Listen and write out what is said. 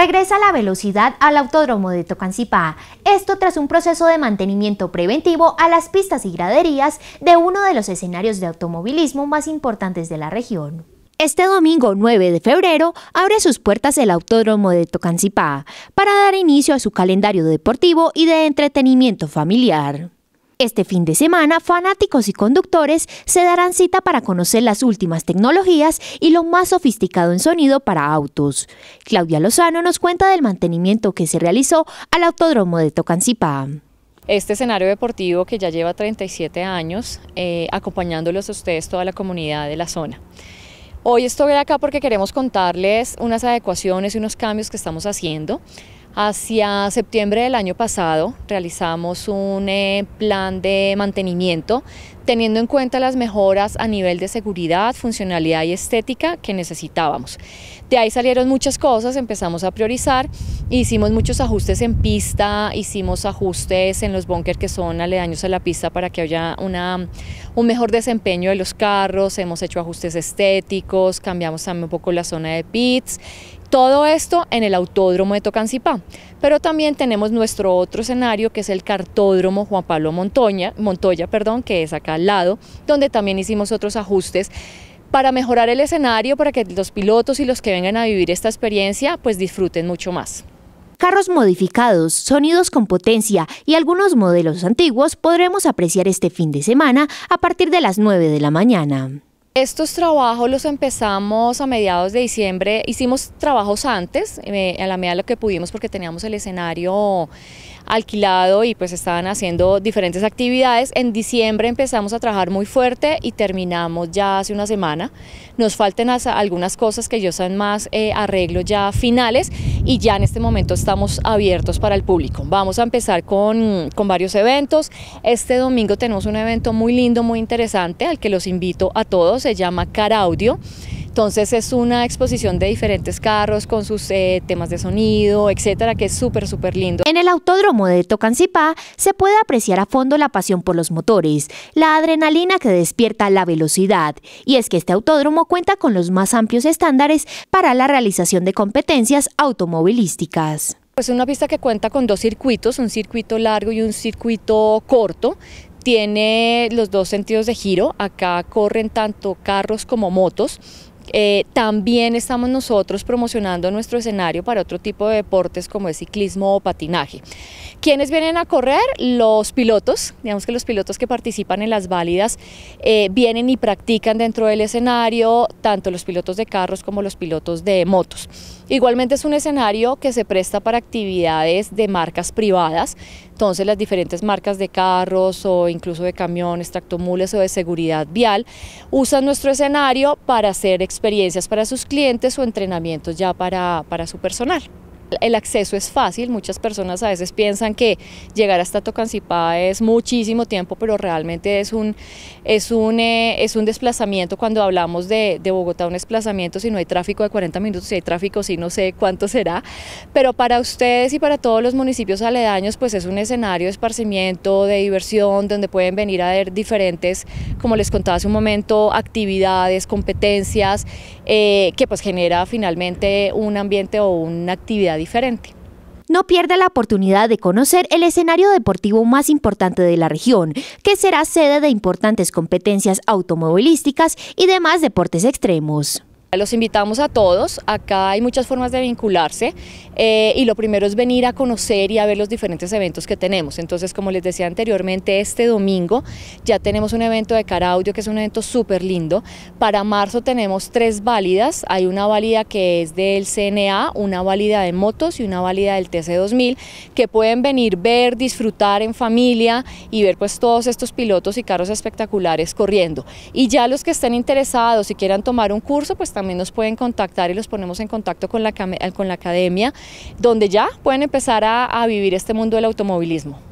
regresa la velocidad al autódromo de Tocancipá. Esto tras un proceso de mantenimiento preventivo a las pistas y graderías de uno de los escenarios de automovilismo más importantes de la región. Este domingo 9 de febrero abre sus puertas el Autódromo de Tocancipá para dar inicio a su calendario deportivo y de entretenimiento familiar. Este fin de semana, fanáticos y conductores se darán cita para conocer las últimas tecnologías y lo más sofisticado en sonido para autos. Claudia Lozano nos cuenta del mantenimiento que se realizó al Autódromo de Tocancipá. Este escenario deportivo que ya lleva 37 años, eh, acompañándolos a ustedes toda la comunidad de la zona. Hoy estoy acá porque queremos contarles unas adecuaciones y unos cambios que estamos haciendo. Hacia septiembre del año pasado realizamos un eh, plan de mantenimiento teniendo en cuenta las mejoras a nivel de seguridad, funcionalidad y estética que necesitábamos. De ahí salieron muchas cosas, empezamos a priorizar, hicimos muchos ajustes en pista, hicimos ajustes en los bunkers que son aledaños a la pista para que haya una, un mejor desempeño de los carros, hemos hecho ajustes estéticos, cambiamos también un poco la zona de pits todo esto en el Autódromo de Tocancipá. Pero también tenemos nuestro otro escenario que es el Cartódromo Juan Pablo Montoya, Montoya, perdón, que es acá al lado, donde también hicimos otros ajustes para mejorar el escenario, para que los pilotos y los que vengan a vivir esta experiencia pues disfruten mucho más. Carros modificados, sonidos con potencia y algunos modelos antiguos podremos apreciar este fin de semana a partir de las 9 de la mañana. Estos trabajos los empezamos a mediados de diciembre, hicimos trabajos antes, eh, a la medida de lo que pudimos porque teníamos el escenario alquilado y pues estaban haciendo diferentes actividades. En diciembre empezamos a trabajar muy fuerte y terminamos ya hace una semana. Nos faltan algunas cosas que yo son más eh, arreglos ya finales y ya en este momento estamos abiertos para el público. Vamos a empezar con, con varios eventos. Este domingo tenemos un evento muy lindo, muy interesante al que los invito a todos. Se llama Car Audio. Entonces es una exposición de diferentes carros con sus eh, temas de sonido, etcétera, que es súper, súper lindo. En el autódromo de Tocancipá se puede apreciar a fondo la pasión por los motores, la adrenalina que despierta la velocidad. Y es que este autódromo cuenta con los más amplios estándares para la realización de competencias automovilísticas. Es una pista que cuenta con dos circuitos, un circuito largo y un circuito corto tiene los dos sentidos de giro, acá corren tanto carros como motos eh, también estamos nosotros promocionando nuestro escenario para otro tipo de deportes como es ciclismo o patinaje. ¿Quiénes vienen a correr? Los pilotos, digamos que los pilotos que participan en las válidas eh, vienen y practican dentro del escenario, tanto los pilotos de carros como los pilotos de motos. Igualmente es un escenario que se presta para actividades de marcas privadas, entonces las diferentes marcas de carros o incluso de camiones, tractomules o de seguridad vial usan nuestro escenario para hacer experiencias para sus clientes o entrenamientos ya para, para su personal. El acceso es fácil, muchas personas a veces piensan que llegar hasta Tocancipá es muchísimo tiempo, pero realmente es un, es un, eh, es un desplazamiento, cuando hablamos de, de, Bogotá, un desplazamiento, si no hay tráfico de 40 minutos, si hay tráfico, si no sé cuánto será, pero para ustedes y para todos los municipios aledaños, pues es un escenario de esparcimiento, de diversión, donde pueden venir a ver diferentes, como les contaba hace un momento, actividades, competencias, eh, que pues genera finalmente un ambiente o una actividad diferente. No pierda la oportunidad de conocer el escenario deportivo más importante de la región, que será sede de importantes competencias automovilísticas y demás deportes extremos. Los invitamos a todos, acá hay muchas formas de vincularse eh, y lo primero es venir a conocer y a ver los diferentes eventos que tenemos. Entonces, como les decía anteriormente, este domingo ya tenemos un evento de cara audio que es un evento súper lindo. Para marzo tenemos tres válidas, hay una válida que es del CNA, una válida de motos y una válida del TC2000 que pueden venir, ver, disfrutar en familia y ver pues todos estos pilotos y carros espectaculares corriendo. Y ya los que estén interesados y quieran tomar un curso, pues también nos pueden contactar y los ponemos en contacto con la, con la academia, donde ya pueden empezar a, a vivir este mundo del automovilismo.